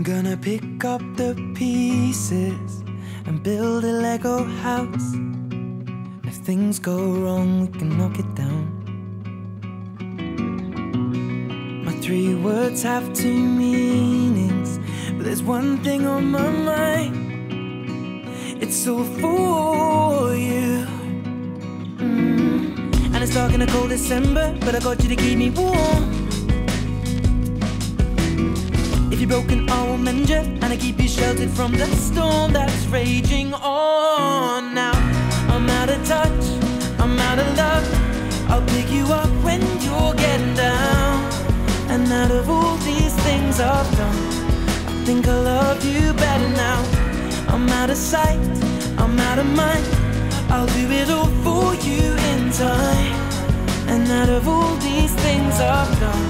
I'm gonna pick up the pieces and build a Lego house. If things go wrong, we can knock it down. My three words have two meanings, but there's one thing on my mind. It's all for you. Mm. And it's dark in a cold December, but I got you to keep me warm. You're broken, I will mend you, and I keep you sheltered from the storm that's raging on. Now I'm out of touch, I'm out of love. I'll pick you up when you're getting down. And out of all these things I've done, I think I love you better now. I'm out of sight, I'm out of mind. I'll do it all for you in time. And out of all these things I've done,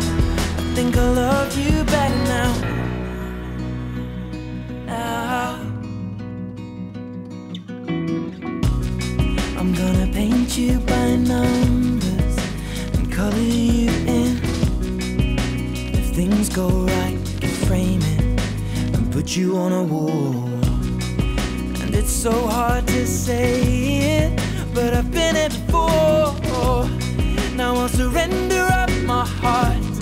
I think I love you better now. You by numbers and color you in. If things go right, we can frame it and put you on a wall. And it's so hard to say it, but I've been it before. Now I'll surrender up my heart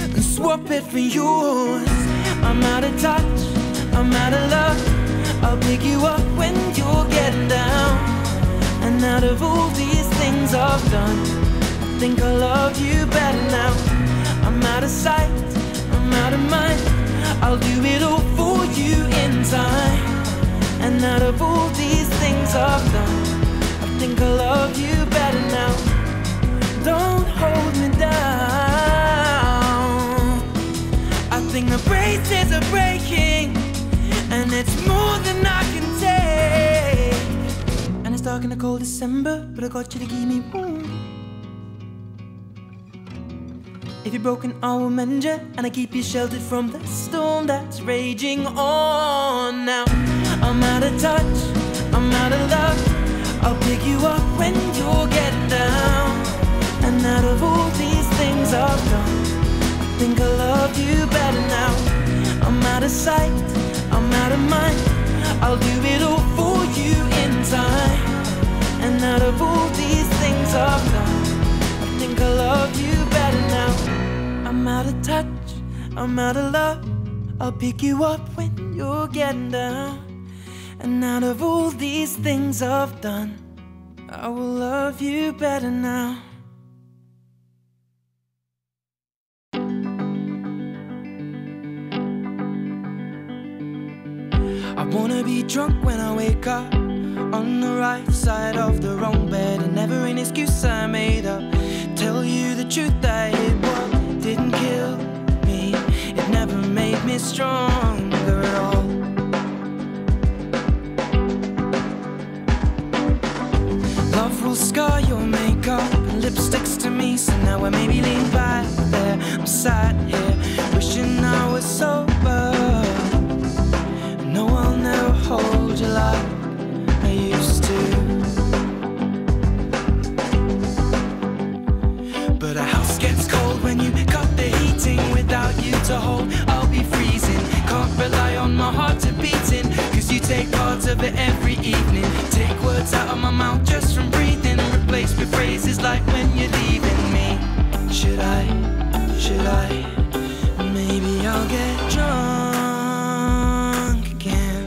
and swap it for yours. I'm out of touch, I'm out of love. I'll pick you up when you're getting down. Out of all these things I've done, I think I love you better now. I'm out of sight, I'm out of mind. I'll do it all for you in time. And out of all these things I've done, I think I love you better now. Don't hold me down. I think the braces are breaking, and it's dark in the cold December, but I got you to keep me warm. If you're broken, I will mend you, and I keep you sheltered from the storm that's raging on. Now I'm out of touch, I'm out of love. I'll pick you up when you're getting down. And out of all these things I've done, I think I love you better now. I'm out of sight, I'm out of mind. I'll do it all out of all these things I've done, I think I love you better now. I'm out of touch, I'm out of love. I'll pick you up when you're getting down. And out of all these things I've done, I will love you better now. I wanna be drunk when I wake up oh, the right side of the wrong bed, and never an excuse I made up. Tell you the truth that it what didn't kill me, it never made me stronger at all. Love will scar your makeup and lipsticks to me, so now I maybe lean back there. I'm sat here hold. I'll be freezing. Can't rely on my heart to beating. Cause you take parts of it every evening. Take words out of my mouth just from breathing. Replace with phrases like when you're leaving me. Should I? Should I? Maybe I'll get drunk again.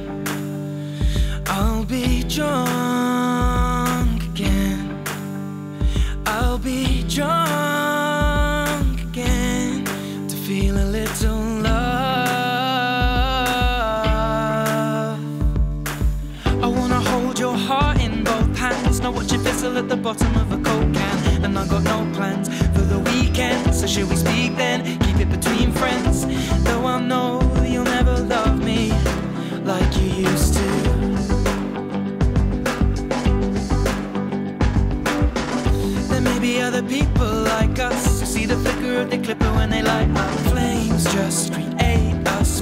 I'll be drunk again. I'll be drunk again to feel a little at the bottom of a coke can. And I got no plans for the weekend. So should we speak then? Keep it between friends. Though I know you'll never love me like you used to. There may be other people like us who see the flicker of the clipper when they light up. Flames just create us,